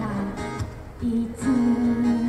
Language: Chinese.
再一次